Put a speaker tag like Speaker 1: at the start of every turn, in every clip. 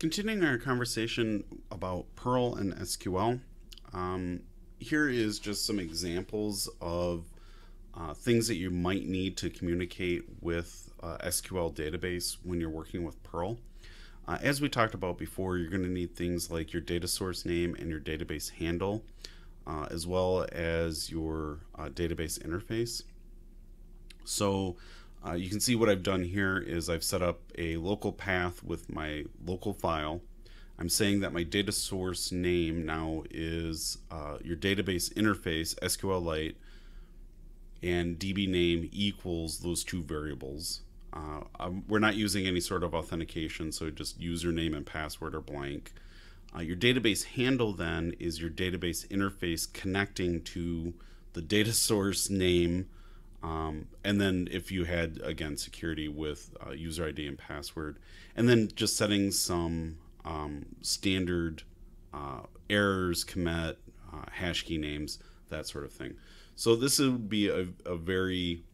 Speaker 1: continuing our conversation about Perl and SQL, um, here is just some examples of uh, things that you might need to communicate with uh, SQL database when you're working with Perl. Uh, as we talked about before, you're going to need things like your data source name and your database handle, uh, as well as your uh, database interface. So uh, you can see what I've done here is I've set up a local path with my local file. I'm saying that my data source name now is uh, your database interface SQLite and DB name equals those two variables. Uh, we're not using any sort of authentication, so just username and password are blank. Uh, your database handle then is your database interface connecting to the data source name um, and then if you had again security with uh, user ID and password, and then just setting some um, standard uh, errors, commit, uh, hash key names, that sort of thing. So this would be a, a very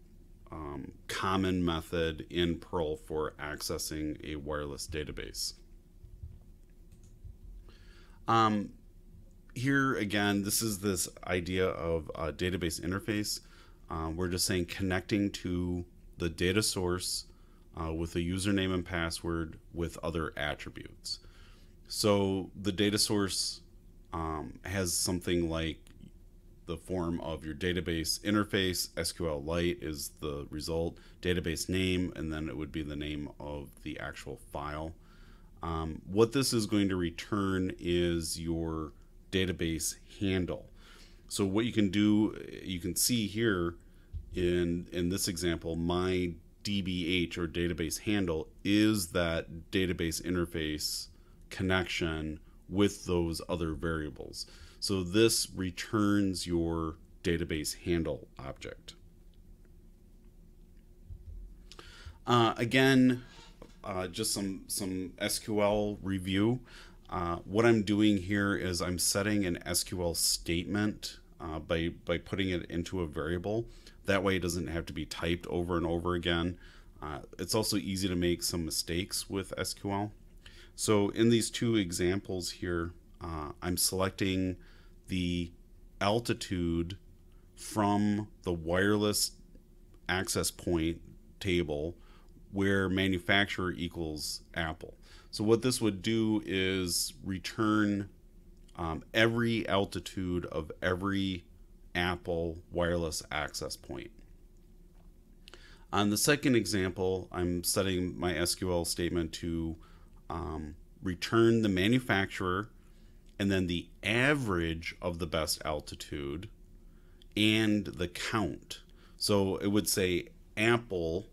Speaker 1: um, common method in Perl for accessing a wireless database. Um, here again, this is this idea of a database interface. Um, we're just saying connecting to the data source uh, with a username and password with other attributes. So the data source um, has something like the form of your database interface. SQLite is the result, database name, and then it would be the name of the actual file. Um, what this is going to return is your database handle. So what you can do, you can see here in in this example, my DBH or database handle is that database interface connection with those other variables. So this returns your database handle object. Uh, again, uh, just some some SQL review. Uh, what I'm doing here is I'm setting an SQL statement uh, by, by putting it into a variable. That way it doesn't have to be typed over and over again. Uh, it's also easy to make some mistakes with SQL. So in these two examples here, uh, I'm selecting the altitude from the wireless access point table where manufacturer equals Apple. So what this would do is return um, every altitude of every Apple wireless access point. On the second example, I'm setting my SQL statement to um, return the manufacturer and then the average of the best altitude and the count. So it would say Apple,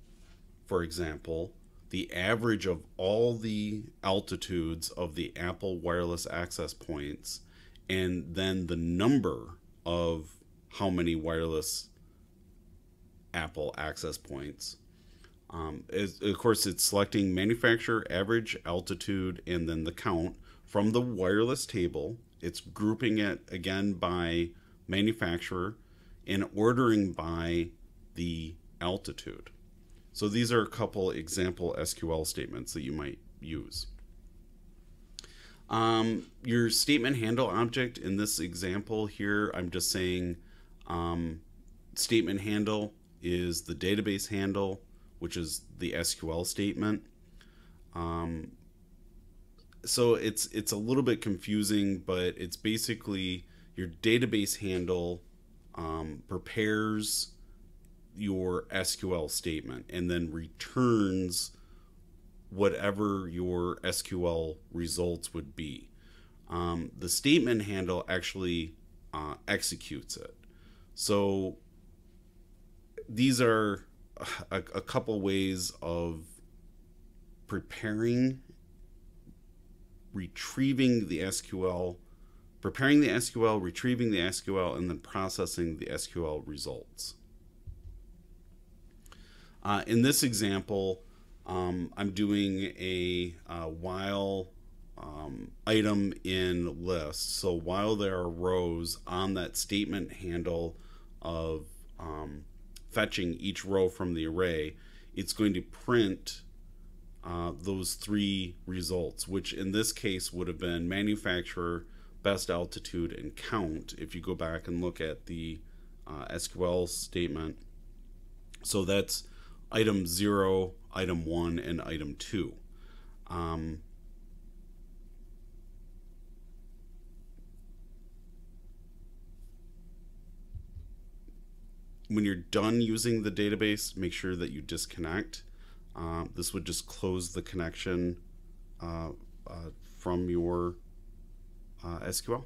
Speaker 1: for example, the average of all the altitudes of the Apple wireless access points, and then the number of how many wireless Apple access points. Um, is, of course, it's selecting manufacturer, average, altitude, and then the count from the wireless table. It's grouping it again by manufacturer and ordering by the altitude. So these are a couple example SQL statements that you might use. Um, your statement handle object in this example here, I'm just saying um, statement handle is the database handle, which is the SQL statement. Um, so it's it's a little bit confusing, but it's basically your database handle um, prepares your SQL statement and then returns whatever your SQL results would be. Um, the statement handle actually uh, executes it. So these are a, a couple ways of preparing, retrieving the SQL, preparing the SQL, retrieving the SQL, and then processing the SQL results. Uh, in this example, um, I'm doing a uh, while um, item in list. So while there are rows on that statement handle of um, fetching each row from the array, it's going to print uh, those three results, which in this case would have been manufacturer, best altitude, and count if you go back and look at the uh, SQL statement. So that's item zero, item one, and item two. Um, when you're done using the database, make sure that you disconnect. Uh, this would just close the connection uh, uh, from your uh, SQL.